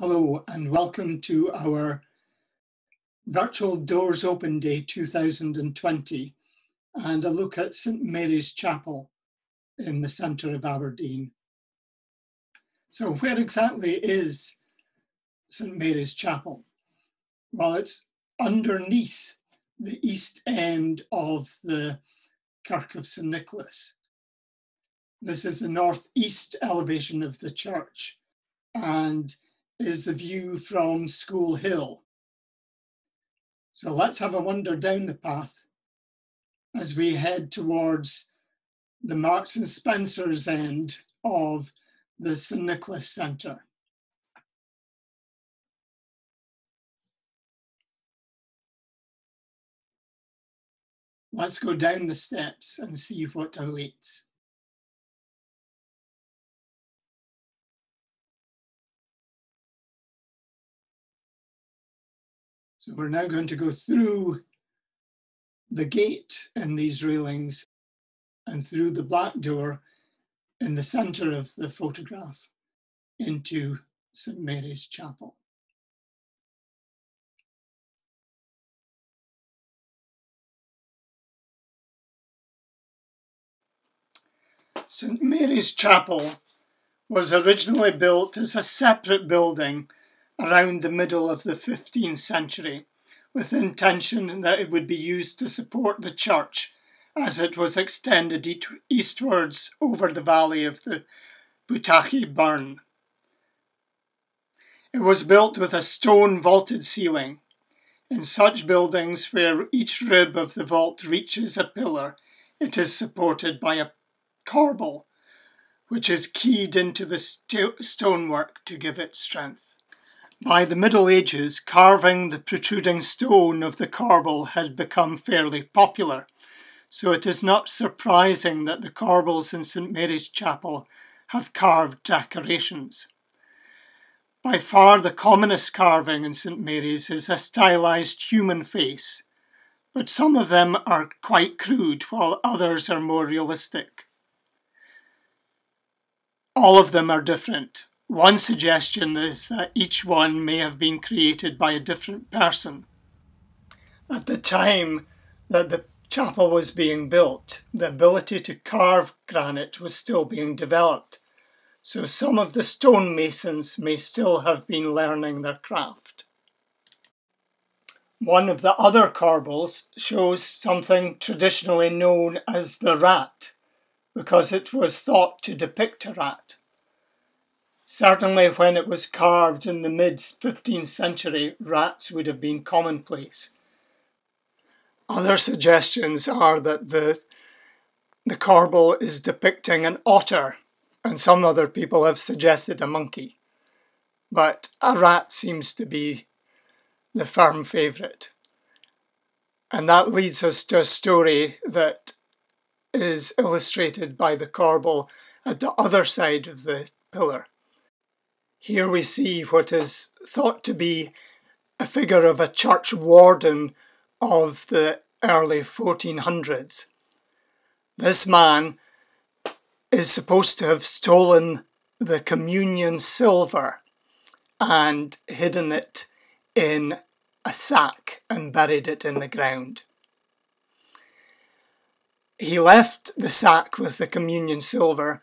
Hello and welcome to our virtual Doors Open Day 2020 and a look at St Mary's Chapel in the centre of Aberdeen. So where exactly is St Mary's Chapel? Well, it's underneath the east end of the Kirk of St Nicholas. This is the northeast elevation of the church and is the view from Schoolhill. So let's have a wander down the path as we head towards the Marks and Spencer's end of the St Nicholas Centre. Let's go down the steps and see what awaits. So we're now going to go through the gate in these railings and through the black door in the centre of the photograph into St Mary's Chapel. St Mary's Chapel was originally built as a separate building around the middle of the 15th century, with the intention that it would be used to support the church as it was extended eastwards over the valley of the Putachie Burn. It was built with a stone vaulted ceiling. In such buildings where each rib of the vault reaches a pillar, it is supported by a corbel, which is keyed into the st stonework to give it strength. By the Middle Ages, carving the protruding stone of the corbel had become fairly popular, so it is not surprising that the corbels in St Mary's Chapel have carved decorations. By far the commonest carving in St Mary's is a stylized human face, but some of them are quite crude while others are more realistic. All of them are different, one suggestion is that each one may have been created by a different person. At the time that the chapel was being built, the ability to carve granite was still being developed, so some of the stonemasons may still have been learning their craft. One of the other corbels shows something traditionally known as the rat, because it was thought to depict a rat. Certainly, when it was carved in the mid 15th century, rats would have been commonplace. Other suggestions are that the, the corbel is depicting an otter, and some other people have suggested a monkey. But a rat seems to be the firm favourite. And that leads us to a story that is illustrated by the corbel at the other side of the pillar. Here we see what is thought to be a figure of a church warden of the early 1400s. This man is supposed to have stolen the communion silver and hidden it in a sack and buried it in the ground. He left the sack with the communion silver,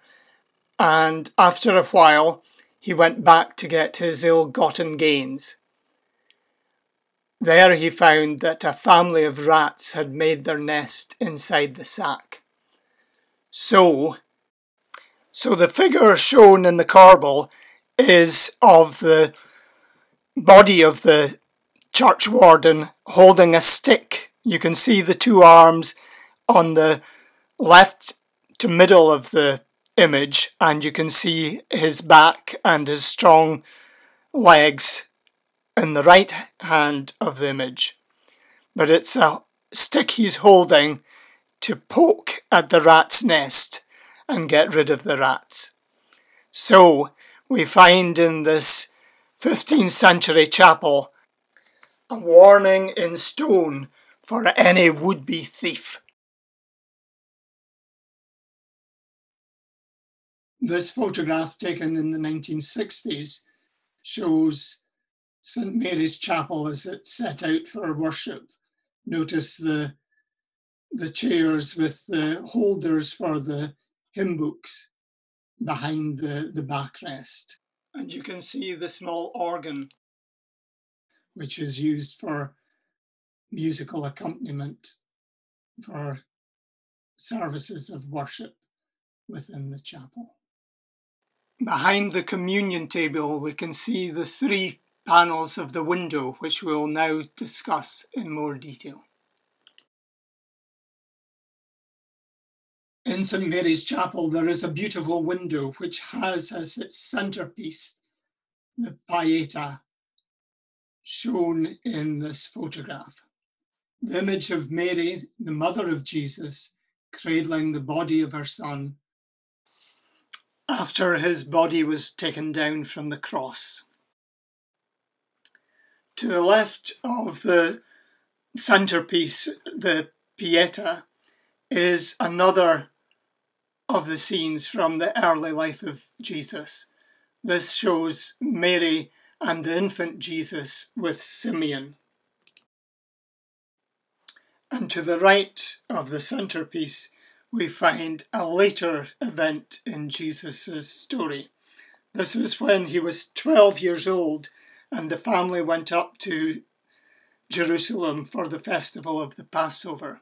and after a while, he went back to get his ill gotten gains. There he found that a family of rats had made their nest inside the sack. So, so the figure shown in the corbel is of the body of the church warden holding a stick. You can see the two arms on the left to middle of the image and you can see his back and his strong legs in the right hand of the image. But it's a stick he's holding to poke at the rat's nest and get rid of the rats. So we find in this 15th century chapel a warning in stone for any would-be thief. This photograph taken in the 1960s shows St Mary's Chapel as it set out for worship. Notice the the chairs with the holders for the hymn books behind the, the backrest. And you can see the small organ, which is used for musical accompaniment for services of worship within the chapel. Behind the communion table, we can see the three panels of the window, which we will now discuss in more detail. In St Mary's Chapel, there is a beautiful window which has as its centerpiece the Pieta shown in this photograph. The image of Mary, the mother of Jesus, cradling the body of her son after his body was taken down from the cross. To the left of the centerpiece, the Pieta, is another of the scenes from the early life of Jesus. This shows Mary and the infant Jesus with Simeon. And to the right of the centerpiece, we find a later event in Jesus' story. This was when he was 12 years old and the family went up to Jerusalem for the festival of the Passover.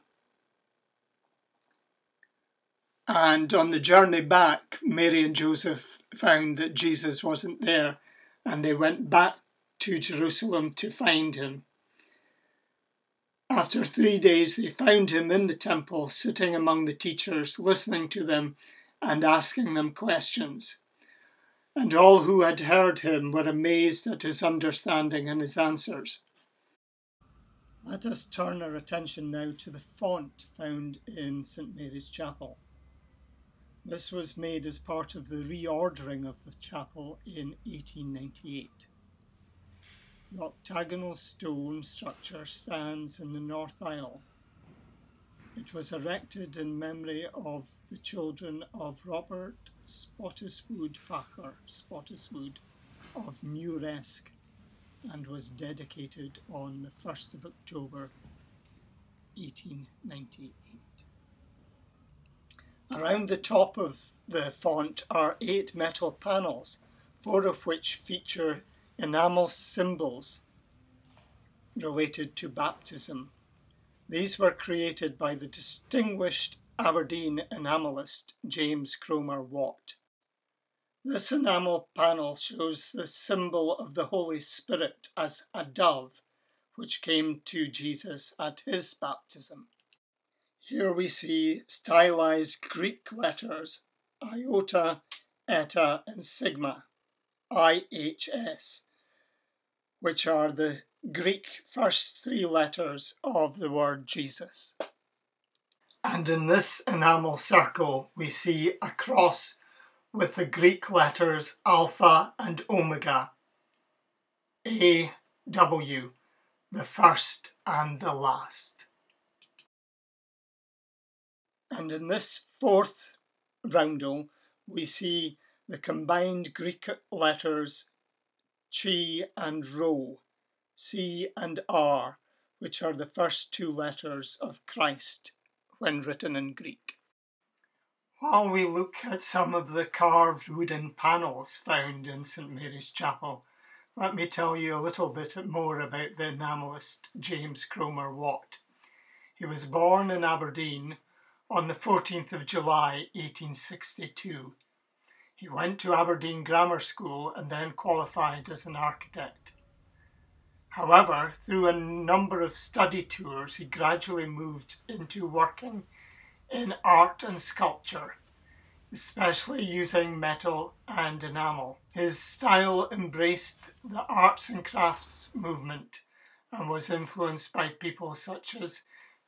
And on the journey back, Mary and Joseph found that Jesus wasn't there, and they went back to Jerusalem to find him. After three days, they found him in the temple, sitting among the teachers, listening to them and asking them questions. And all who had heard him were amazed at his understanding and his answers. Let us turn our attention now to the font found in St Mary's Chapel. This was made as part of the reordering of the chapel in 1898. The octagonal stone structure stands in the north aisle. It was erected in memory of the children of Robert Spottiswoode Facher, Spottiswoode of Muresk, and was dedicated on the 1st of October 1898. Around the top of the font are eight metal panels, four of which feature enamel symbols related to baptism. These were created by the distinguished Aberdeen enamelist James Cromar Watt. This enamel panel shows the symbol of the Holy Spirit as a dove, which came to Jesus at his baptism. Here we see stylized Greek letters iota, eta, and sigma, IHS, which are the Greek first three letters of the word Jesus. And in this enamel circle, we see a cross with the Greek letters Alpha and Omega, A, W, the first and the last. And in this fourth roundel, we see the combined Greek letters Chi and Rho, C and R, which are the first two letters of Christ when written in Greek. While we look at some of the carved wooden panels found in St Mary's Chapel, let me tell you a little bit more about the enamelist James Cromar Watt. He was born in Aberdeen on the 14th of July 1862. He went to Aberdeen Grammar School and then qualified as an architect. However, through a number of study tours, he gradually moved into working in art and sculpture, especially using metal and enamel. His style embraced the arts and crafts movement and was influenced by people such as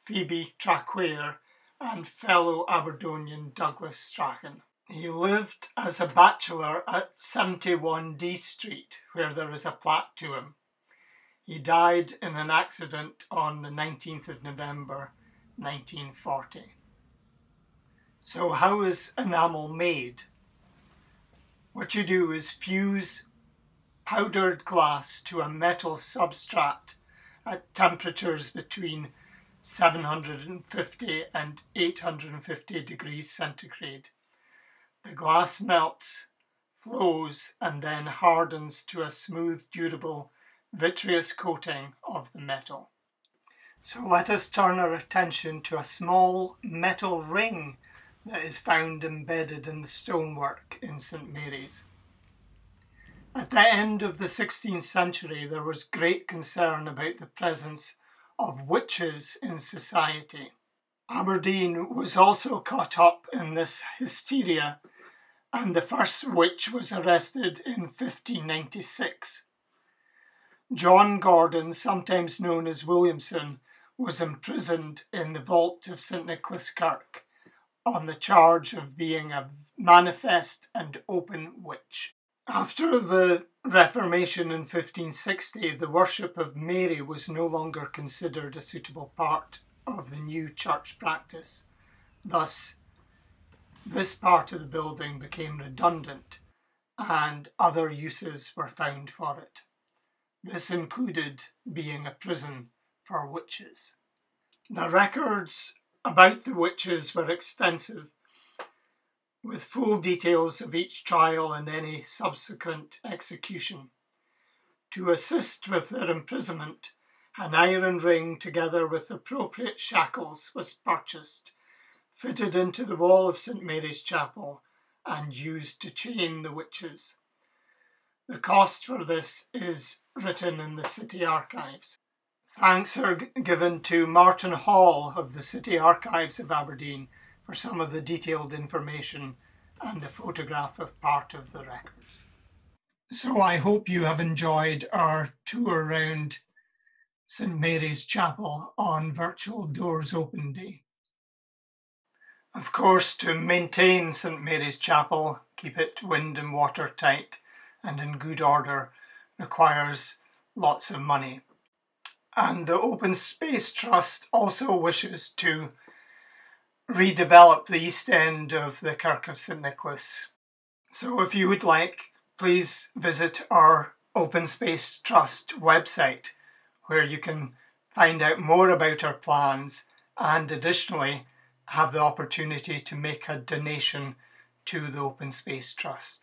Phoebe Traquair and fellow Aberdonian Douglas Strachan. He lived as a bachelor at 71 Dee Street, where there is a plaque to him. He died in an accident on the 19th of November 1940. So, how is enamel made? What you do is fuse powdered glass to a metal substrate at temperatures between 750 and 850 degrees centigrade. The glass melts, flows, and then hardens to a smooth, durable, vitreous coating of the metal. So let us turn our attention to a small metal ring that is found embedded in the stonework in St Mary's. At the end of the 16th century, there was great concern about the presence of witches in society. Aberdeen was also caught up in this hysteria, and the first witch was arrested in 1596. John Gordon, sometimes known as Williamson, was imprisoned in the vault of St Nicholas Kirk on the charge of being a manifest and open witch. After the Reformation in 1560, the worship of Mary was no longer considered a suitable part of the new church practice. Thus, this part of the building became redundant and other uses were found for it. This included being a prison for witches. The records about the witches were extensive, with full details of each trial and any subsequent execution. To assist with their imprisonment, an iron ring together with appropriate shackles was purchased, fitted into the wall of St Mary's Chapel, and used to chain the witches. The cost for this is written in the City Archives. Thanks are given to Martin Hall of the City Archives of Aberdeen for some of the detailed information and the photograph of part of the records. So I hope you have enjoyed our tour around St Mary's Chapel on Virtual Doors Open Day. Of course, to maintain St Mary's Chapel, keep it wind and water tight and in good order requires lots of money. And the Open Space Trust also wishes to redevelop the east end of the Kirk of St Nicholas. So if you would like, please visit our Open Space Trust website where you can find out more about our plans and additionally have the opportunity to make a donation to the Open Space Trust.